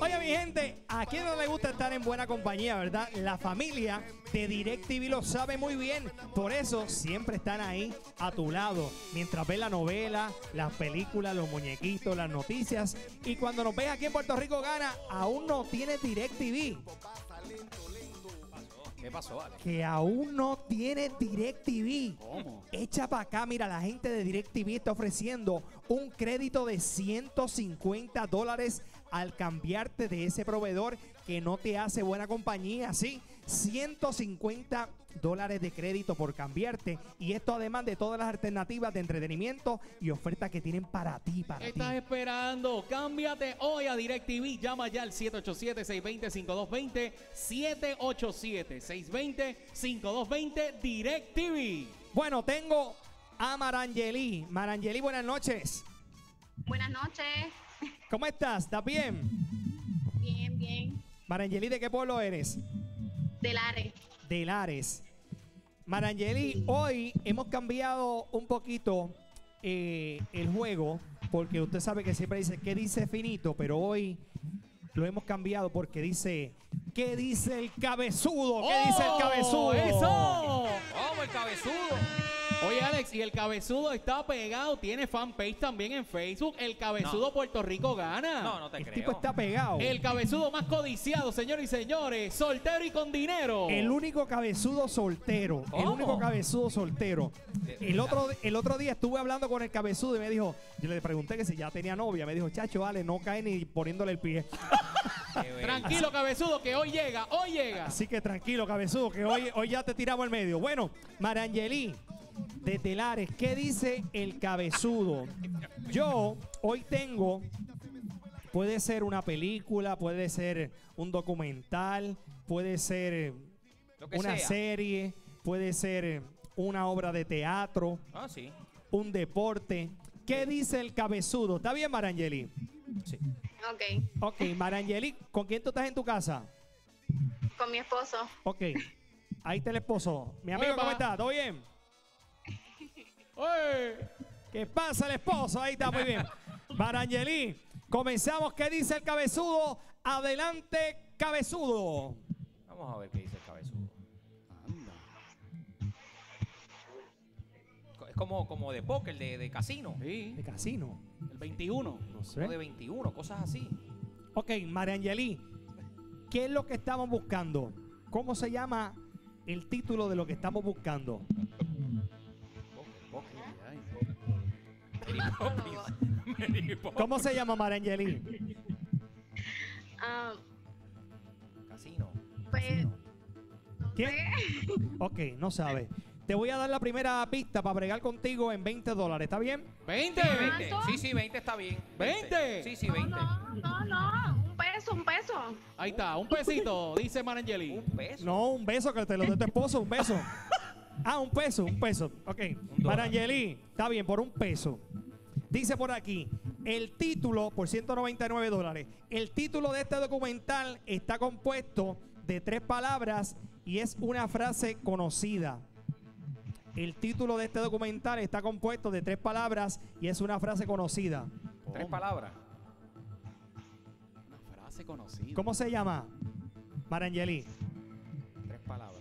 Oye, mi gente, ¿a quién no le gusta estar en buena compañía, verdad? La familia de DirecTV lo sabe muy bien. Por eso siempre están ahí a tu lado. Mientras ves la novela, las películas, los muñequitos, las noticias. Y cuando nos ves aquí en Puerto Rico Gana, aún no tienes DirecTV. ¿Qué pasó, Alex? Que aún no tienes DirecTV. ¿Cómo? Echa para acá, mira, la gente de DirecTV está ofreciendo un crédito de 150 dólares al cambiarte de ese proveedor que no te hace buena compañía, ¿sí? 150 dólares de crédito por cambiarte y esto además de todas las alternativas de entretenimiento y ofertas que tienen para ti, para ¿Qué ti. estás esperando? Cámbiate hoy a DirecTV. Llama ya al 787-620-5220. 787-620-5220 DirecTV. Bueno, tengo a Marangeli. Marangeli, buenas noches. Buenas noches. ¿Cómo estás? ¿Estás bien? Bien, bien. Marangeli, ¿de qué pueblo eres? Del Are. De Lares. Marangeli, hoy hemos cambiado un poquito eh, el juego, porque usted sabe que siempre dice qué dice finito, pero hoy lo hemos cambiado porque dice ¿qué dice el cabezudo? ¿Qué dice el ¡Oh! cabezudo? ¡Eso! ¡Vamos, el cabezudo! Oye, Alex, y el cabezudo está pegado. Tiene fanpage también en Facebook. El cabezudo No. Puerto Rico gana. No, no te El creo. tipo está pegado. El cabezudo más codiciado, señores y señores. Soltero y con dinero. El único cabezudo soltero. El único cabezudo soltero. El otro, el otro día estuve hablando con el cabezudo y me dijo, yo le pregunté que si ya tenía novia. Me dijo, chacho, vale, no cae ni poniéndole el pie. Tranquilo, cabezudo, que hoy llega, hoy llega. Así que tranquilo, cabezudo, que hoy, hoy ya te tiramos el medio. Bueno, Marangeli, de Telares, ¿qué dice el cabezudo? Yo hoy tengo, puede ser una película, puede ser un documental, puede ser una sea. serie, puede ser una obra de teatro, Ah, sí. un deporte. ¿Qué dice el cabezudo? ¿Está bien, Marangeli? Sí. Ok. Ok, Marangeli, ¿con quién tú estás en tu casa? Con mi esposo. Ok. Ahí está el esposo. Mi amigo. ¿cómo está? ¿Todo bien? ¿Qué pasa el esposo? Ahí está, muy bien. Marangeli, comenzamos. ¿Qué dice el cabezudo? Adelante, cabezudo. Vamos a ver qué dice el cabezudo. Es como, como de póker, de, de casino. Sí, De casino. el 21. No O sé. de 21, cosas así. Ok, Marangeli, ¿qué es lo que estamos buscando? ¿Cómo se llama el título de lo que estamos buscando? Mary Poppins. Mary Poppins. ¿Cómo se llama Marangeli? Ah, Casino. pues, no ¿Quién? sé. Ok, no sabe. Te voy a dar la primera pista para bregar contigo en 20 dólares. ¿Está bien? 20. 20. Sí, sí, 20 está bien. 20. Sí, sí, No, 20. no, no, no. Un peso, un peso. Ahí está, un pesito, dice Marangeli. Un peso. No, un beso que te lo dé tu esposo, un beso. Ah, un peso, un peso. Ok. Marangeli, está bien, por un peso. Dice por aquí, el título, por 199 dólares, el título de este documental está compuesto de tres palabras y es una frase conocida. El título de este documental está compuesto de tres palabras y es una frase conocida. Tres palabras. Una frase conocida. ¿Cómo se llama? Marangeli. Tres palabras.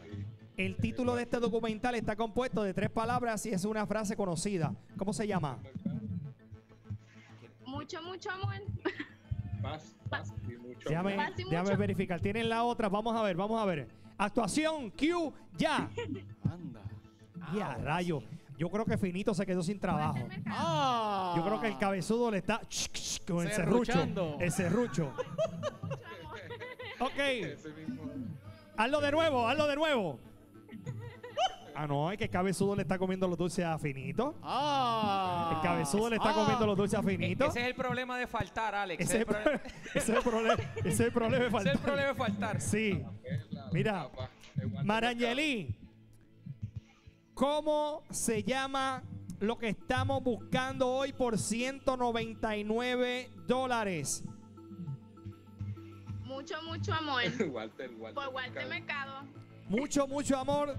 El título de este documental está compuesto de tres palabras y es una frase conocida. ¿Cómo se llama? Mucho, mucho amor. Más, más y mucho Déjame, Más y déjame mucho. verificar. Tienen la otra. Vamos a ver, vamos a ver. Actuación, Q, ya. Anda. Ya, rayo. Yo creo que Finito se quedó sin trabajo. Ah. Yo creo que el cabezudo le está con el serrucho. El serrucho. Ok, Ese mismo. hazlo de nuevo, hazlo de nuevo. Ah, no, es que el cabezudo le está comiendo los dulces a Finito. Ah. El cabezudo le está Ah. comiendo los dulces a E- Finito. Ese es el problema de faltar, Alex. Ese Ese es el el, pro- problema- ese es el problema. Ese es el problema de ese es faltar. el problema de faltar. Sí. Mira, Marangeli, ¿cómo se llama lo que estamos buscando hoy por 199 dólares? Mucho, mucho amor. mercado. Walter, Walter. Por Walter Mercado. Mucho, mucho amor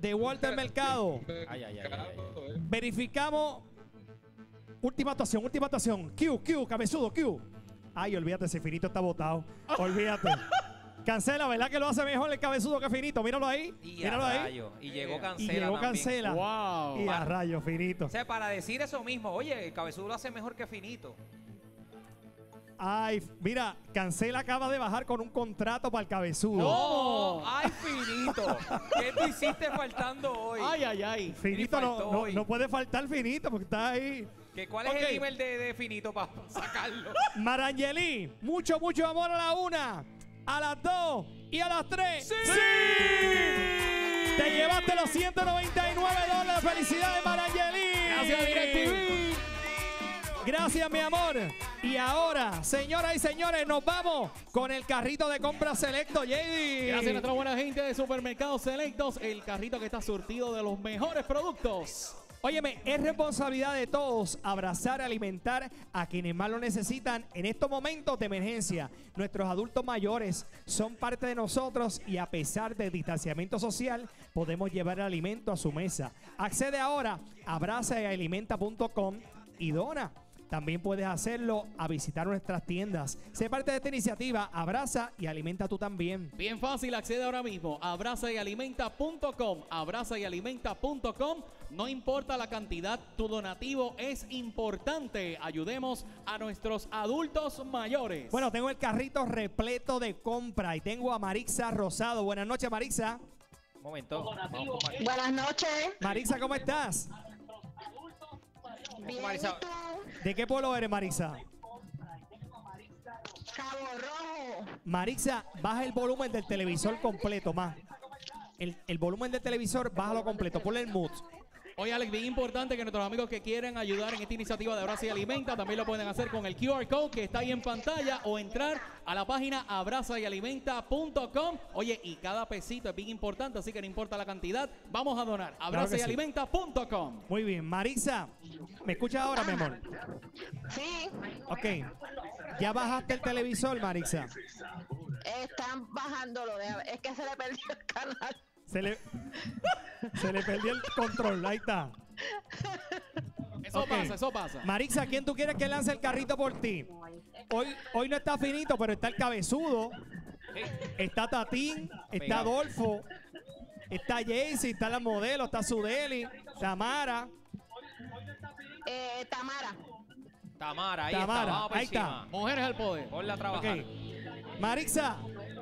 de Walter Mercado. Ay, ay, ay, ay, ay. Verificamos. Última actuación, última actuación. Q, Q, cabezudo, Q. Ay, olvídate, ese finito está botado. Olvídate. Cancela, ¿verdad que lo hace mejor el cabezudo que finito? Míralo ahí. Y a Míralo ahí. rayo. Y llegó Y cancela llegó también. cancela. Wow. Y a rayo, finito. O sea, para decir eso mismo, oye, el cabezudo lo hace mejor que finito. Ay, mira, Cancela acaba de bajar con un contrato para el cabezudo. No. ¡Ay, finito! ¿Qué tú hiciste faltando hoy? Ay, ay, ay. Finito Ni no, no, puede faltar finito porque está ahí. ¿Que ¿Cuál es el nivel de, de finito para sacarlo? Marangeli, mucho, mucho amor a la una, a las dos y a las tres. ¡Sí! Te llevaste los 199 dólares. ¡Felicidades, Marangeli! Gracias, DirecTV. Gracias, mi amor. Y ahora, señoras y señores, nos vamos con el carrito de compra selecto, JD. Gracias a nuestra buena gente de Supermercados Selectos, el carrito que está surtido de los mejores productos. Óyeme, es responsabilidad de todos abrazar, alimentar a quienes más lo necesitan en estos momentos de emergencia. Nuestros adultos mayores son parte de nosotros y a pesar del distanciamiento social, podemos llevar el alimento a su mesa. Accede ahora a abrazayalimenta.com y dona. También puedes hacerlo a visitar nuestras tiendas. Sé parte de esta iniciativa. Abraza y alimenta tú también. Bien fácil, accede ahora mismo a abrazaalimenta.com, abrazaalimenta.com. No importa la cantidad, tu donativo es importante. Ayudemos a nuestros adultos mayores. Bueno, tengo el carrito repleto de compra y tengo a Marixa Rosado. Buenas noches, Marixa. Un momento. Buenas noches. Marixa, ¿cómo estás? Bien, Marisa. ¿y tú? ¿De qué pueblo eres, Marixa? Cabo Rojo. Marixa, baja el volumen del televisor completo, más. El, el volumen del televisor, bájalo completo. Ponle el mood. Oye, Alex, bien importante que nuestros amigos que quieren ayudar en esta iniciativa de Abraza y Alimenta también lo pueden hacer con el QR code que está ahí en pantalla o entrar a la página abrazaalimenta.com. Oye, y cada pesito es bien importante, así que no importa la cantidad, vamos a donar. que sí. Abrazaalimenta.com. Muy bien. Marixa, ¿me escuchas ahora, mi amor? Sí, Ok. ¿Ya bajaste el televisor, Marixa? están bajándolo. de- Es que se le perdió el canal. Se le, se le perdió el control. Ahí está. Eso Ok. pasa, eso pasa. Marixa, ¿quién tú quieres que lance el carrito por ti? Hoy, hoy no está finito, pero está el cabezudo. Está Tatín, está Pegado. Adolfo, está Jaycee, está la modelo, está Sudeli, Tamara. Eh, Tamara. Tamara, ahí Tamara, está. Vamos por ahí está. encima. Mujeres al poder. Ponla a Ok. trabajar. Marixa,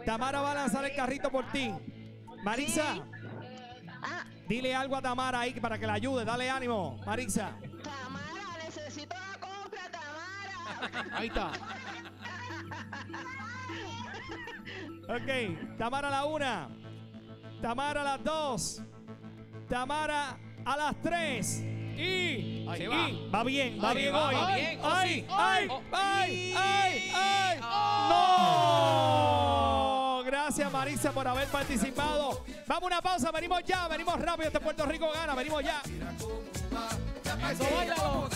Tamara va a lanzar el carrito por ti. Marixa, Sí. Ah, dile algo a Tamara ahí para que la ayude. Dale ánimo, Marixa. Tamara, necesito la compra, Tamara. Ahí está. Ok, Tamara a la una. Tamara a las dos. Tamara a las tres. Y, Ahí y- va. va bien, va Ahí bien va, hoy. va bien, oh, ay, ay, ay, ay, ay. Oh. No. Marisa por haber participado. Vamos a una pausa, venimos ya, venimos rápido. Este Puerto Rico gana, venimos ya. Eso, bailalo.